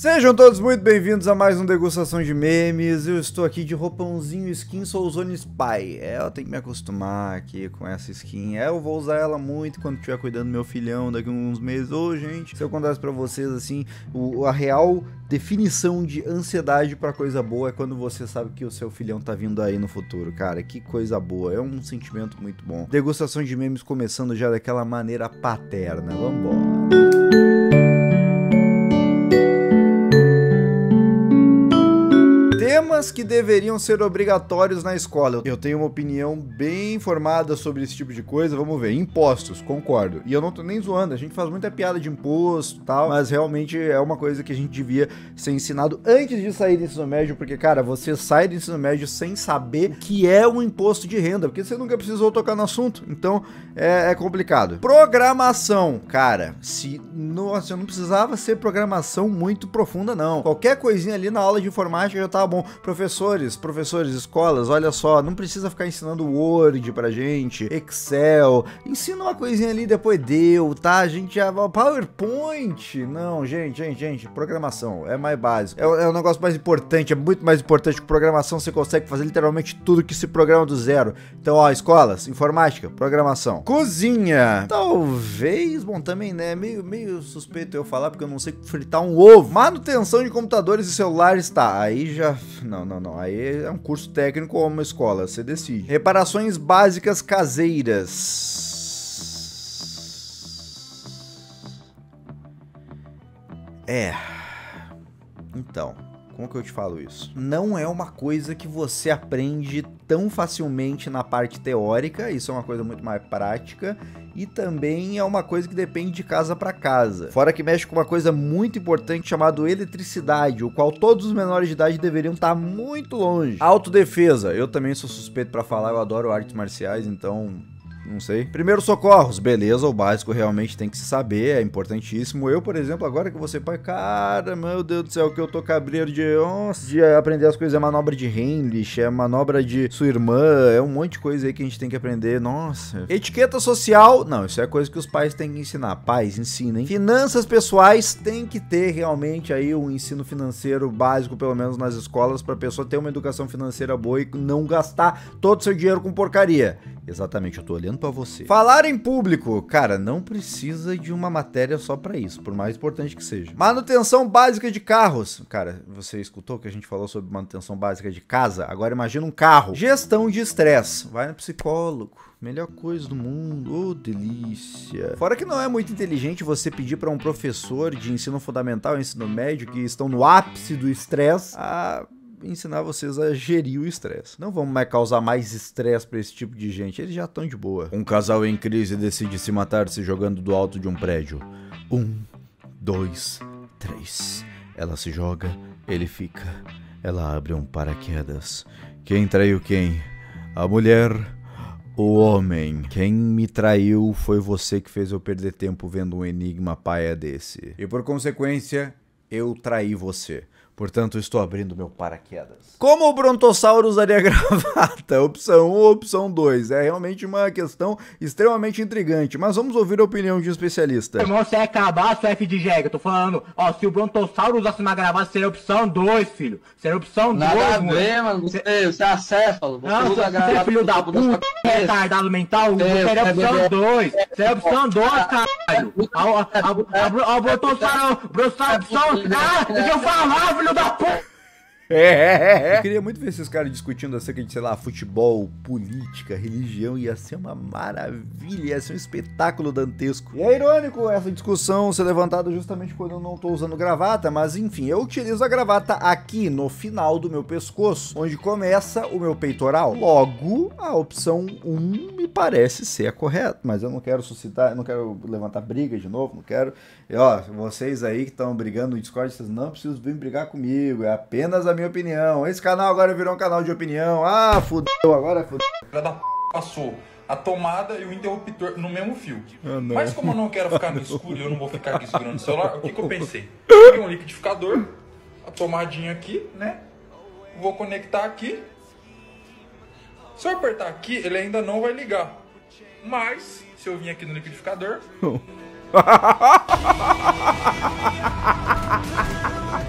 Sejam todos muito bem-vindos a mais um Degustação de Memes. Eu estou aqui de roupãozinho skin Soulzone Spy. É, eu tenho que me acostumar aqui com essa skin. É, eu vou usar ela muito quando estiver cuidando do meu filhão daqui a uns meses. Ô, gente, se eu contasse pra vocês, assim, o, a real definição de ansiedade pra coisa boa é quando você sabe que o seu filhão tá vindo aí no futuro, cara. Que coisa boa. É um sentimento muito bom. Degustação de Memes começando já daquela maneira paterna. Vambora. Temas que deveriam ser obrigatórios na escola. Eu tenho uma opinião bem formada sobre esse tipo de coisa. Vamos ver. Impostos, concordo. E eu não tô nem zoando. A gente faz muita piada de imposto e tal, mas realmente é uma coisa que a gente devia ser ensinado antes de sair do ensino médio, porque, cara, você sai do ensino médio sem saber o que é um imposto de renda, porque você nunca precisou tocar no assunto. Então é, é complicado. Programação, cara, se nossa, eu não precisava ser programação muito profunda, não. Qualquer coisinha ali na aula de informática já tava bom. Professores, professores, escolas, olha só, não precisa ficar ensinando Word pra gente, Excel, ensina uma coisinha ali, depois deu, tá? A gente já. PowerPoint! Não, gente, gente, gente, programação é mais básico. É, é o negócio mais importante, é muito mais importante que programação. Você consegue fazer literalmente tudo que se programa do zero. Então, ó, escolas, informática, programação. Cozinha, talvez, bom, também, né? Meio, meio suspeito eu falar, porque eu não sei fritar um ovo. Manutenção de computadores e celulares, tá? Aí já não, não, não. Aí é um curso técnico ou uma escola, você decide. Reparações básicas caseiras. É. Então, como que eu te falo isso? Não é uma coisa que você aprende tão facilmente na parte teórica, isso é uma coisa muito mais prática e também é uma coisa que depende de casa para casa. Fora que mexe com uma coisa muito importante chamada eletricidade, o qual todos os menores de idade deveriam estar muito longe. Autodefesa, eu também sou suspeito para falar, eu adoro artes marciais, então não sei. Primeiro socorros, beleza, o básico realmente tem que se saber, é importantíssimo. Eu, por exemplo, agora que você pai, cara, meu Deus do céu, que eu tô cabreiro de, nossa, de aprender as coisas, é manobra de Heimlich, é manobra de sua irmã, é um monte de coisa aí que a gente tem que aprender, nossa. Etiqueta social, não, isso é coisa que os pais têm que ensinar, pais, ensinem. Finanças pessoais, tem que ter realmente aí um ensino financeiro básico, pelo menos nas escolas, pra pessoa ter uma educação financeira boa e não gastar todo o seu dinheiro com porcaria. Exatamente, eu tô olhando para você. Falar em público, cara, não precisa de uma matéria só para isso, por mais importante que seja. Manutenção básica de carros. Cara, você escutou que a gente falou sobre manutenção básica de casa? Agora imagina um carro. Gestão de estresse. Vai no psicólogo. Melhor coisa do mundo, oh delícia. Fora que não é muito inteligente você pedir para um professor de ensino fundamental, ensino médio, que estão no ápice do estresse, a ensinar vocês a gerir o estresse. Não vamos mais causar mais estresse para esse tipo de gente, eles já estão de boa. Um casal em crise decide se matar se jogando do alto de um prédio. Um, dois, três. Ela se joga, ele fica. Ela abre um paraquedas. Quem traiu quem? A mulher. O homem. Quem me traiu foi você que fez eu perder tempo vendo um enigma paia desse. E por consequência, eu traí você. Portanto, estou abrindo meu paraquedas. Como o brontossauro usaria gravata? Opção 1 ou opção 2? É realmente uma questão extremamente intrigante, mas vamos ouvir a opinião de um especialista. Irmão, você é cabaço F de jegue. Eu tô falando, ó, se o brontossauro usasse uma gravata, seria opção 2, filho. Seria opção 2, Nada a ver, mano. Você, você é acéfalo. Você Não, usa você, você é filho da puta, retardado mental, É, seria é opção bebê. 2. Seria opção 2, caralho. Ó, o brontossauro, brontossauro, opção... Ah, deixa eu falar, filho da puta. Eu queria muito ver esses caras discutindo acerca de, sei lá, futebol, política, religião. Ia ser uma maravilha, ia ser um espetáculo dantesco. E é irônico essa discussão ser levantada justamente quando eu não tô usando gravata, mas enfim, eu utilizo a gravata aqui no final do meu pescoço, onde começa o meu peitoral. Logo, a opção 1 me parece ser a correta, mas eu não quero suscitar, não quero levantar briga de novo, não quero. E ó, vocês aí que estão brigando no Discord, vocês não precisam vir brigar comigo, é apenas a minha opinião. Esse canal agora virou um canal de opinião. Ah, fudeu, agora fudeu. filha da p passou a tomada e o interruptor no mesmo fio. Ah. Mas como eu não quero ficar no escuro e eu não vou ficar aqui segurando o celular, o que, que eu pensei? Peguei um liquidificador, a tomadinha aqui, né? Vou conectar aqui. Se eu apertar aqui, ele ainda não vai ligar. Mas, se eu vir aqui no liquidificador,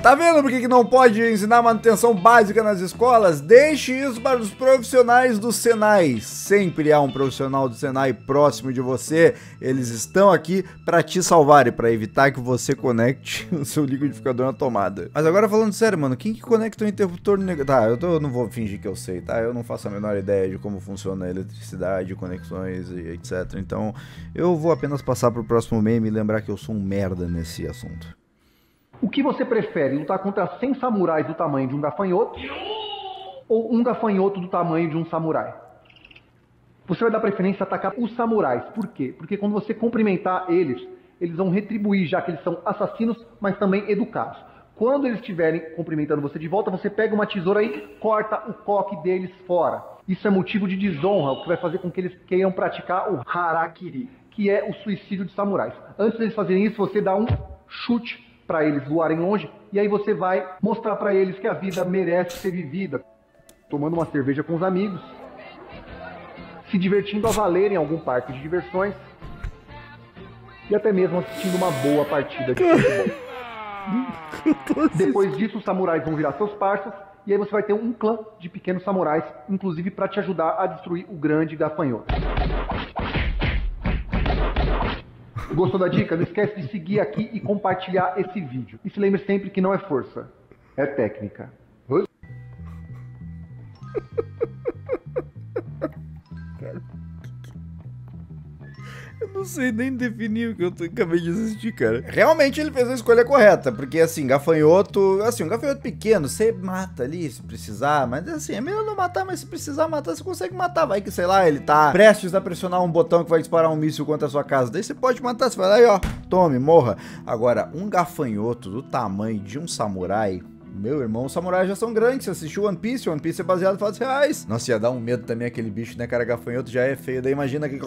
Tá vendo por que não pode ensinar manutenção básica nas escolas? Deixe isso para os profissionais do Senai. Sempre há um profissional do Senai próximo de você. Eles estão aqui para te salvar e para evitar que você conecte o seu liquidificador na tomada. Mas agora falando sério, mano, quem que conecta o interruptor negativo? Tá, eu, tô- eu não vou fingir que eu sei, tá? Eu não faço a menor ideia de como funciona a eletricidade, conexões e etc. Então, eu vou apenas passar pro próximo meme e lembrar que eu sou um merda nesse assunto. O que você prefere, lutar contra 100 samurais do tamanho de um gafanhoto ou um gafanhoto do tamanho de um samurai? Você vai dar preferência a atacar os samurais. Por quê? Porque quando você cumprimentar eles, eles vão retribuir, já que eles são assassinos, mas também educados. Quando eles estiverem cumprimentando você de volta, você pega uma tesoura e corta o coque deles fora. Isso é motivo de desonra, o que vai fazer com que eles queiram praticar o harakiri, que é o suicídio de samurais. Antes deles fazerem isso, você dá um chute para eles voarem longe e aí você vai mostrar para eles que a vida merece ser vivida, tomando uma cerveja com os amigos, se divertindo a valer em algum parque de diversões e até mesmo assistindo uma boa partida de futebol. Depois disso, os samurais vão virar seus parceiros e aí você vai ter um clã de pequenos samurais, inclusive para te ajudar a destruir o grande gafanhoto. Gostou da dica? Não esquece de seguir aqui e compartilhar esse vídeo. E se lembre sempre que não é força, é técnica. Eu não sei nem definir o que eu tô- acabei de assistir, cara. Realmente ele fez a escolha correta, porque assim, gafanhoto, assim, um gafanhoto pequeno, você mata ali se precisar, mas assim, é melhor não matar, mas se precisar matar, você consegue matar. Vai que, sei lá, ele tá prestes a pressionar um botão que vai disparar um míssil contra a sua casa. Daí você pode matar, você vai lá e ó, tome, morra. Agora, um gafanhoto do tamanho de um samurai. Meu irmão, os samurais já são grandes. Você assistiu One Piece? One Piece é baseado em fatos reais. Nossa, ia dar um medo também aquele bicho, né, cara? Gafanhoto já é feio. Daí imagina que.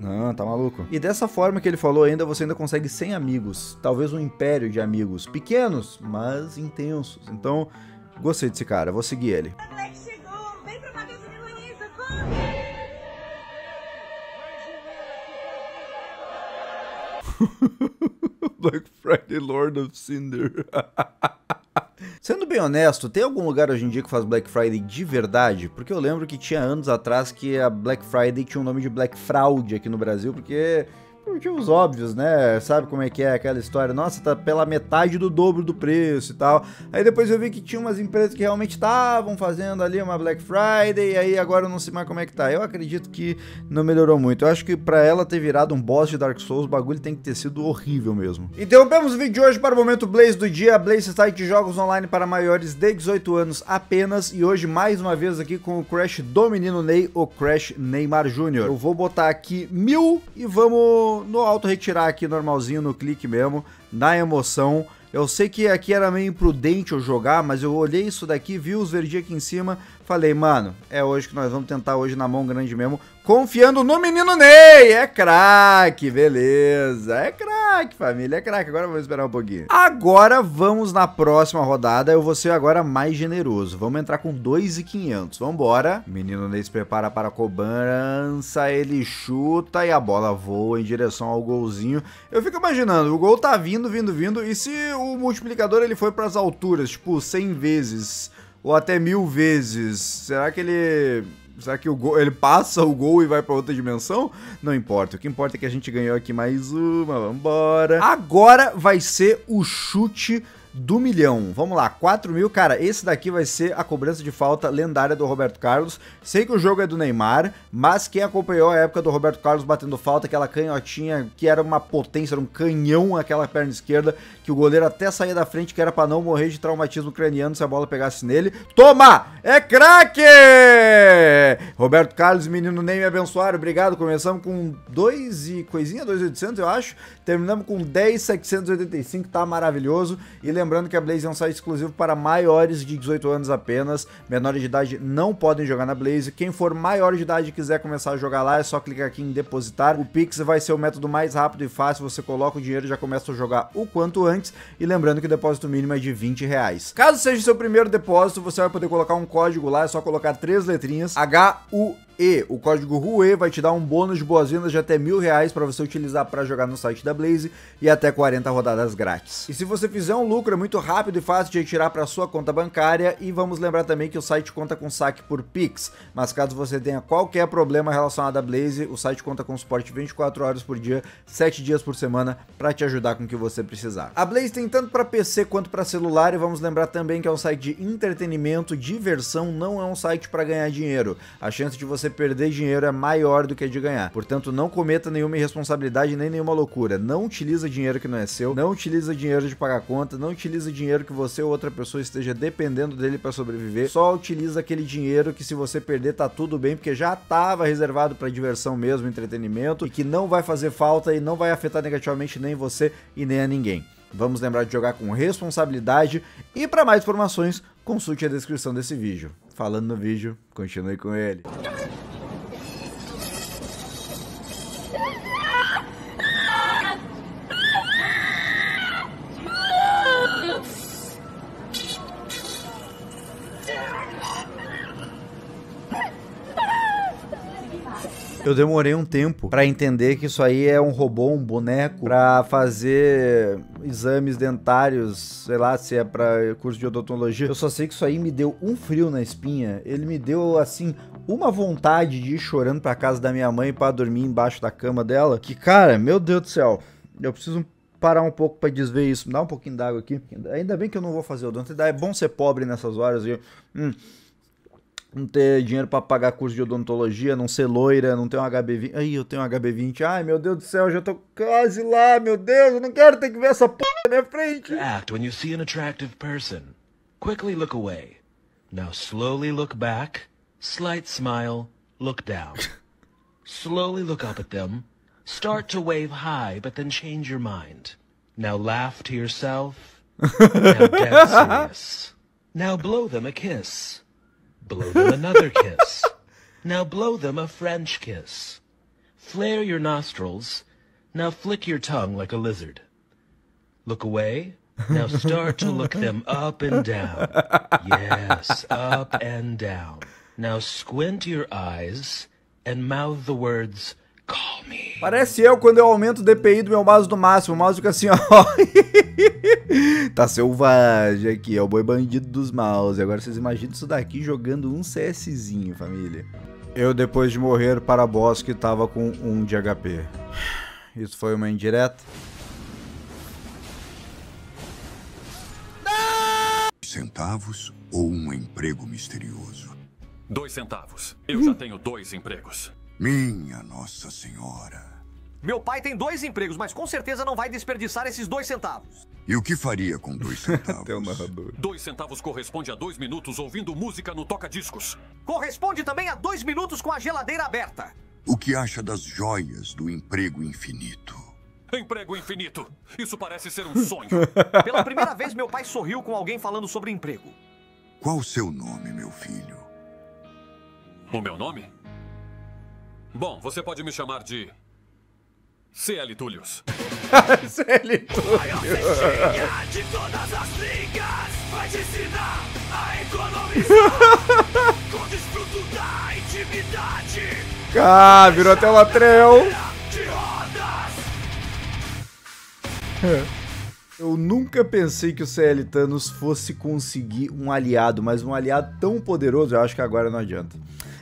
Não, tá maluco. E dessa forma que ele falou ainda, você ainda consegue 100 amigos. Talvez um império de amigos. Pequenos, mas intensos. Então, gostei desse cara. Vou seguir ele. Black Friday Lord of Cinder. Sendo bem honesto, tem algum lugar hoje em dia que faz Black Friday de verdade? Porque eu lembro que tinha anos atrás que a Black Friday tinha o nome de Black Fraud aqui no Brasil, porque motivos óbvios, né? Sabe como é que é aquela história? Nossa, tá pela metade do dobro do preço e tal. Aí depois eu vi que tinha umas empresas que realmente estavam fazendo ali uma Black Friday, e aí agora eu não sei mais como é que tá. Eu acredito que não melhorou muito. Eu acho que pra ela ter virado um boss de Dark Souls, o bagulho tem que ter sido horrível mesmo. Interrompemos o vídeo de hoje para o momento Blaze do dia. Blaze site de jogos online para maiores de 18 anos apenas. E hoje, mais uma vez, aqui com o Crash do menino Ney, o Crash Neymar Jr. Eu vou botar aqui mil e vamos no auto retirar aqui normalzinho no clique mesmo, na emoção. Eu sei que aqui era meio imprudente eu jogar, mas eu olhei isso daqui, vi os verdinhos aqui em cima, falei, mano, é hoje que nós vamos tentar hoje na mão grande mesmo, confiando no menino Ney, é craque, beleza, é craque, família, é craque, agora vamos esperar um pouquinho. Agora vamos na próxima rodada, eu vou ser agora mais generoso, vamos entrar com 2,500, vambora. Menino Ney se prepara para a cobrança, ele chuta e a bola voa em direção ao golzinho. Eu fico imaginando, o gol tá vindo, vindo, vindo, e se o multiplicador ele foi para as alturas, tipo 100 vezes, ou até mil vezes, será que ele Será que o gol, ele passa o gol e vai pra outra dimensão? Não importa. O que importa é que a gente ganhou aqui mais uma. Vambora. Agora vai ser o chute do milhão. Vamos lá, 4 mil. Cara, esse daqui vai ser a cobrança de falta lendária do Roberto Carlos. Sei que o jogo é do Neymar, mas quem acompanhou a época do Roberto Carlos batendo falta, aquela canhotinha que era uma potência, era um canhão aquela perna esquerda, que o goleiro até saía da frente, que era pra não morrer de traumatismo craniano se a bola pegasse nele. Toma! É craque! Roberto Carlos menino Ney me abençoaram, obrigado. Começamos com 2 e coisinha, 2,800 eu acho. Terminamos com 10,785, tá maravilhoso. E lembrando que a Blaze é um site exclusivo para maiores de 18 anos apenas. Menores de idade não podem jogar na Blaze. Quem for maior de idade e quiser começar a jogar lá, é só clicar aqui em depositar. O Pix vai ser o método mais rápido e fácil. Você coloca o dinheiro e já começa a jogar o quanto antes. E lembrando que o depósito mínimo é de 20 reais. Caso seja seu primeiro depósito, você vai poder colocar um código lá, é só colocar três letrinhas, H-U E o código RUE vai te dar um bônus de boas-vindas de até mil reais para você utilizar para jogar no site da Blaze e até 40 rodadas grátis. E se você fizer um lucro, é muito rápido e fácil de retirar para sua conta bancária. E vamos lembrar também que o site conta com saque por Pix. Mas caso você tenha qualquer problema relacionado à Blaze, o site conta com suporte 24 horas por dia, 7 dias por semana, para te ajudar com o que você precisar. A Blaze tem tanto para PC quanto para celular e vamos lembrar também que é um site de entretenimento, diversão, não é um site para ganhar dinheiro. A chance de você perder dinheiro é maior do que a de ganhar. Portanto, não cometa nenhuma irresponsabilidade nem nenhuma loucura. Não utiliza dinheiro que não é seu, não utiliza dinheiro de pagar conta, não utiliza dinheiro que você ou outra pessoa esteja dependendo dele para sobreviver. Só utiliza aquele dinheiro que se você perder tá tudo bem, porque já estava reservado para diversão mesmo, entretenimento e que não vai fazer falta e não vai afetar negativamente nem você e nem a ninguém. Vamos lembrar de jogar com responsabilidade e para mais informações, consulte a descrição desse vídeo. Falando no vídeo, continue com ele. Eu demorei um tempo para entender que isso aí é um robô, um boneco, para fazer exames dentários, sei lá se é para curso de odontologia. Eu só sei que isso aí me deu um frio na espinha. Ele me deu assim uma vontade de ir chorando para casa da minha mãe para dormir embaixo da cama dela. Que cara, meu Deus do céu, eu preciso parar um pouco para desver isso. Me dá um pouquinho d'água aqui. Ainda bem que eu não vou fazer odonto. É bom ser pobre nessas horas. E, hum, não ter dinheiro para pagar curso de odontologia, não ser loira, não ter um HB20. Aí eu tenho um HB20. Ai, meu Deus do céu, eu já tô quase lá, meu Deus, eu não quero ter que ver essa p na minha frente. Act when you see an attractive person. Quickly look away. Now slowly look back. Slight smile. Look down. slowly look up at them. Start to wave high, but then change your mind. Now laugh to yourself. now dead serious. Now blow them a kiss. Blow them another kiss. Now blow them a French kiss. Flare your nostrils. Now flick your tongue like a lizard. Look away. Now start to look them up and down. Yes, up and down. Now squint your eyes and mouth the words, call me. Parece eu quando eu aumento o DPI do meu mouse do máximo. O mouse fica assim, ó. tá selvagem aqui, é o boi bandido dos mouse. Agora vocês imaginam isso daqui jogando um CSzinho, família. Eu, depois de morrer para boss que tava com um de HP. Isso foi uma indireta? Centavos ou um emprego misterioso? Dois centavos. Eu já tenho dois empregos. Minha Nossa Senhora. Meu pai tem dois empregos, mas com certeza não vai desperdiçar esses dois centavos. E o que faria com dois centavos? Narrador. Dois centavos corresponde a dois minutos ouvindo música no toca-discos. Corresponde também a dois minutos com a geladeira aberta. O que acha das joias do emprego infinito? Emprego infinito. Isso parece ser um sonho. Pela primeira vez, meu pai sorriu com alguém falando sobre emprego. Qual o seu nome, meu filho? O meu nome? Bom, você pode me chamar de. CL Túlios. CL de todas as ligas vai te ensinar a economizar com desfruto da intimidade. Ah, virou até rodas. Eu nunca pensei que o CL Thanos fosse conseguir um aliado, mas um aliado tão poderoso, eu acho que agora não adianta.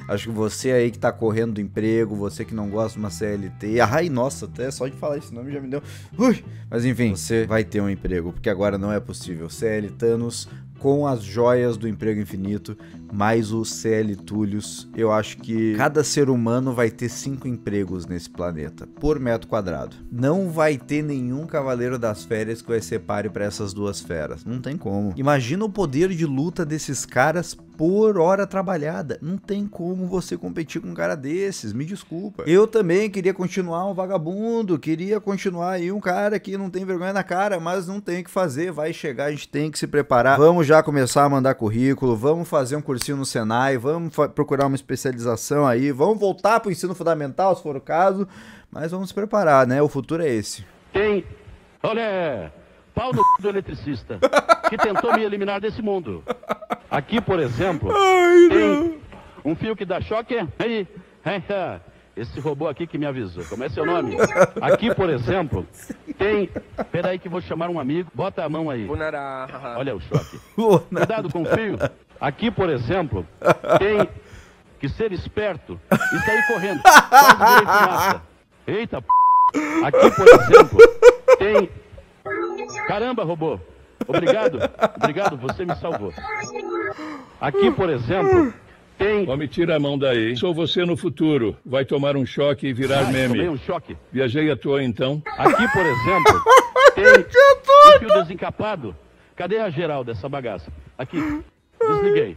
Acho que você aí que tá correndo do emprego, você que não gosta de uma CLT, ai, nossa, até só de falar esse nome já me deu. Ui! Mas enfim, você vai ter um emprego, porque agora não é possível. CL Thanos com as joias do emprego infinito, mais o CL Túlios. Eu acho que cada ser humano vai ter cinco empregos nesse planeta, por metro quadrado. Não vai ter nenhum cavaleiro das férias que vai ser páreo para essas duas feras. Não tem como. Imagina o poder de luta desses caras por hora trabalhada. Não tem como você competir com um cara desses, me desculpa. Eu também queria continuar um vagabundo, queria continuar aí um cara que não tem vergonha na cara, mas não tem o que fazer, vai chegar, a gente tem que se preparar. Vamos já começar a mandar currículo, vamos fazer um cursinho no Senai, vamos procurar uma especialização aí, vamos voltar pro ensino fundamental, se for o caso, mas vamos se preparar, né? O futuro é esse. Quem? Olha, pau no do eletricista, que tentou me eliminar desse mundo. Aqui, por exemplo, tem um fio que dá choque, aí É, Esse robô aqui que me avisou. Como é seu nome? Aqui, por exemplo, tem. Peraí que vou chamar um amigo. Bota a mão aí. Olha o choque. Cuidado com o fio. Aqui, por exemplo, tem que ser esperto e sair correndo. Quase. Eita, p... Aqui, por exemplo, tem. Caramba, robô. Obrigado. Obrigado, você me salvou. Aqui, por exemplo, tem. Homem, tira a mão daí. Sou você no futuro. Vai tomar um choque e virar Ai, meme. tomei um choque. Viajei à toa então. Aqui, por exemplo, tem um fio desencapado. Cadê a geral dessa bagaça? Aqui, desliguei.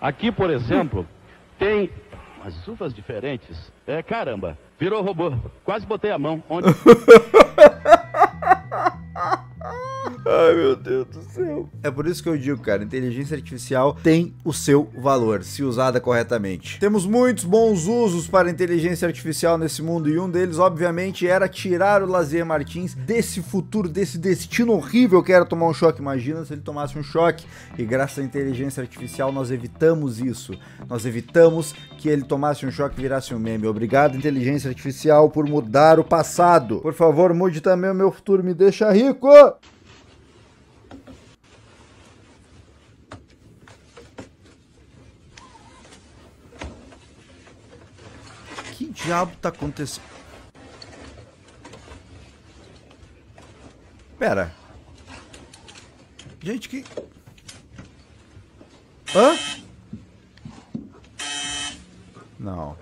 Aqui, por exemplo, tem umas uvas diferentes. É, caramba, virou robô. Quase botei a mão. Onde? Meu Deus do céu. É por isso que eu digo, cara, inteligência artificial tem o seu valor, se usada corretamente. Temos muitos bons usos para inteligência artificial nesse mundo e um deles, obviamente, era tirar o Lazier Martins desse futuro, desse destino horrível que era tomar um choque. Imagina se ele tomasse um choque e graças à inteligência artificial nós evitamos isso. Nós evitamos que ele tomasse um choque e virasse um meme. Obrigado, inteligência artificial, por mudar o passado. Por favor, mude também o meu futuro, me deixa rico! Diabo tá acontecendo? Pera. Gente, que. Hã? Não.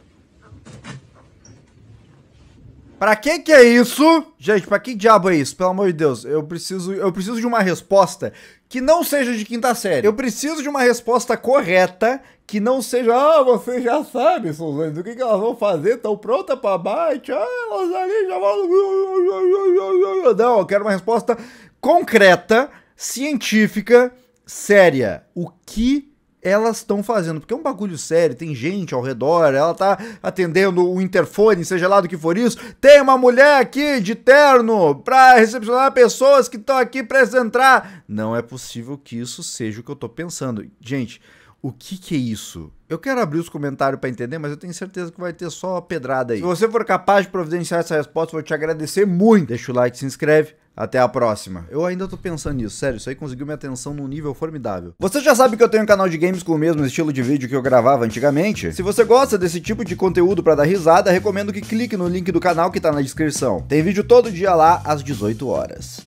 Pra que que é isso? Gente, pra que diabo é isso? Pelo amor de Deus, eu preciso, eu preciso de uma resposta que não seja de quinta série. Eu preciso de uma resposta correta que não seja, ah, você já sabe, Suzane, o que, que elas vão fazer? Estão prontas pra bate? Ah, elas ali já vão... Não, eu quero uma resposta concreta, científica, séria. O que elas estão fazendo, porque é um bagulho sério, tem gente ao redor, ela tá atendendo o interfone, seja lá do que for isso. Tem uma mulher aqui de terno pra recepcionar pessoas que estão aqui pra entrar. Não é possível que isso seja o que eu tô pensando. Gente, o que que é isso? Eu quero abrir os comentários pra entender, mas eu tenho certeza que vai ter só pedrada aí. Se você for capaz de providenciar essa resposta, eu vou te agradecer muito. Deixa o like, se inscreve. Até a próxima. Eu ainda tô pensando nisso, sério, isso aí conseguiu minha atenção num nível formidável. Você já sabe que eu tenho um canal de games com o mesmo estilo de vídeo que eu gravava antigamente? Se você gosta desse tipo de conteúdo pra dar risada, recomendo que clique no link do canal que tá na descrição. Tem vídeo todo dia lá às 18 horas.